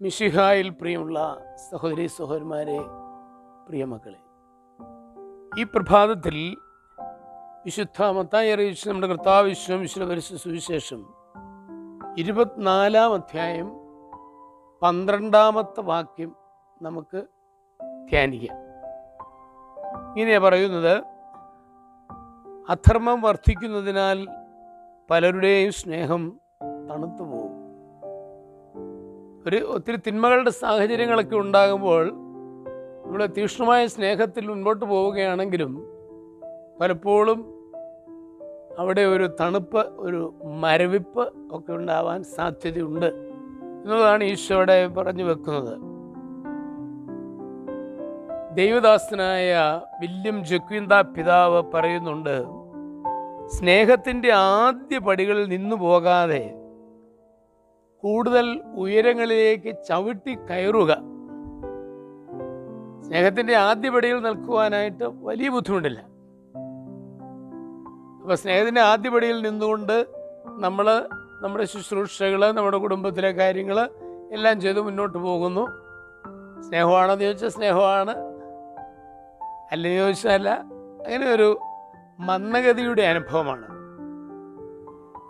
മിഷിഹായിൽ പ്രിയമുള്ള സഹോദരി സഹോദരന്മാരെ പ്രിയമക്കളെ ഈ പ്രഭാതത്തിൽ വിശുദ്ധ മത്തായി അറിയിച്ച് നമ്മുടെ കർത്താവ് വിശ്വം വിശ്വപരിശു സുവിശേഷം ഇരുപത്തിനാലാം അധ്യായം പന്ത്രണ്ടാമത്തെ വാക്യം നമുക്ക് ധ്യാനിക്കാം. ഇങ്ങനെ പറയുന്നത് അധർമ്മം വർദ്ധിക്കുന്നതിനാൽ പലരുടെയും സ്നേഹം തണുത്തു പോകും ഒരു ഒത്തിരി തിന്മകളുടെ സാഹചര്യങ്ങളൊക്കെ ഉണ്ടാകുമ്പോൾ നമ്മൾ തീക്ഷ്ണമായ സ്നേഹത്തിൽ മുൻപോട്ട് പോവുകയാണെങ്കിലും പലപ്പോഴും അവിടെ ഒരു തണുപ്പ് ഒരു മരവിപ്പ് ഒക്കെ ഉണ്ടാവാൻ സാധ്യതയുണ്ട് എന്നതാണ് ഈശോയുടെ പറഞ്ഞു വെക്കുന്നത്. ദൈവദാസനായ വില്യം ജക്വിന്ദ പിതാവ് പറയുന്നുണ്ട് സ്നേഹത്തിന്റെ ആദ്യ പടികളിൽ നിന്നു പോകാതെ കൂടുതൽ ഉയരങ്ങളിലേക്ക് ചവിട്ടി കയറുക. സ്നേഹത്തിന്റെ ആദ്യപടിയിൽ നിൽക്കുവാനായിട്ട് വലിയ ബുദ്ധിമുട്ടില്ല. അപ്പോൾ സ്നേഹത്തിന്റെ ആദ്യപടിയിൽ നിന്നുകൊണ്ട് നമ്മൾ നമ്മുടെ ശുശ്രൂഷകൾ നമ്മുടെ കുടുംബത്തിലെ കാര്യങ്ങൾ എല്ലാം ചെയ്ത് മുന്നോട്ട് പോകുന്നു. സ്നേഹമാണെന്ന് ചോദിച്ചാൽ സ്നേഹമാണ്. അല്ലെന്ന് ചോദിച്ചാൽ അങ്ങനെ ഒരു മന്ദഗതിയുടെ അനുഭവമാണ്.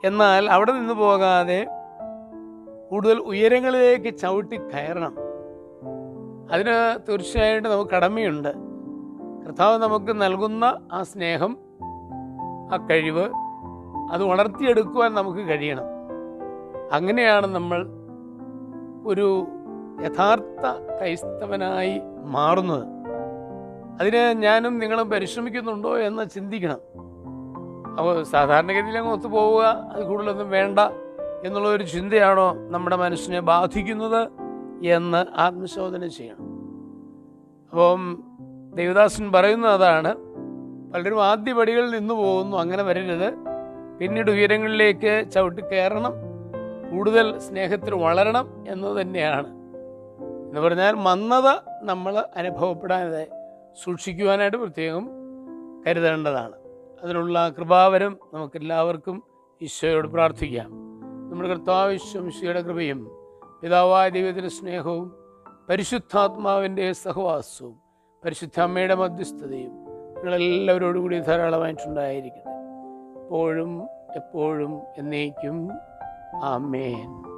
എന്നാൽ അവിടെ നിന്ന് പോകാതെ കൂടുതൽ ഉയരങ്ങളിലേക്ക് ചവിട്ടി കയറണം. അതിന് തീർച്ചയായിട്ടും നമുക്ക് കടമയുണ്ട്. കർത്താവ് നമുക്ക് നൽകുന്ന ആ സ്നേഹം ആ കഴിവ് അത് വളർത്തിയെടുക്കുവാൻ നമുക്ക് കഴിയണം. അങ്ങനെയാണ് നമ്മൾ ഒരു യഥാർത്ഥ ക്രൈസ്തവനായി മാറുന്നത്. അതിന് ഞാനും നിങ്ങളും പരിശ്രമിക്കുന്നുണ്ടോ എന്ന് ചിന്തിക്കണം. അപ്പോൾ സാധാരണഗതിയിൽ അങ്ങ് ഒത്തുപോവുക അത് കൂടുതലൊന്നും വേണ്ട. എന്നുള്ള ഒരു ചിന്തയാണോ നമ്മുടെ മനസ്സിനെ ബാധിക്കുന്നത് എന്ന് ആത്മശോധന ചെയ്യണം. അപ്പം ദേവദാസൻ പറയുന്നത് അതാണ് പലരും ആദ്യ പടികളിൽ നിന്ന് പോകുന്നു അങ്ങനെ വരരുത്. പിന്നീട് ഉയരങ്ങളിലേക്ക് ചവിട്ടി കയറണം കൂടുതൽ സ്നേഹത്തിൽ വളരണം എന്ന് തന്നെയാണ്. എന്ന് പറഞ്ഞാൽ മന്ദത നമ്മൾ അനുഭവപ്പെടാതെ സൂക്ഷിക്കുവാനായിട്ട് പ്രത്യേകം കരുതേണ്ടതാണ്. അതിനുള്ള കൃപാവരം നമുക്കെല്ലാവർക്കും ഈശോയോട് പ്രാർത്ഥിക്കാം. നമ്മുടെ കർത്താവ് ഈശോയുടെ കൃപയും പിതാവായ ദൈവത്തിന്റെ സ്നേഹവും പരിശുദ്ധാത്മാവിന്റെ സഹവാസവും പരിശുദ്ധ അമ്മയുടെ മധ്യസ്ഥതയും നിങ്ങളെല്ലാവരോടും കൂടി ധാരാളമായിട്ടുണ്ടായിരിക്കട്ടെ. എപ്പോഴും എപ്പോഴും എന്നേക്കും. ആമേൻ.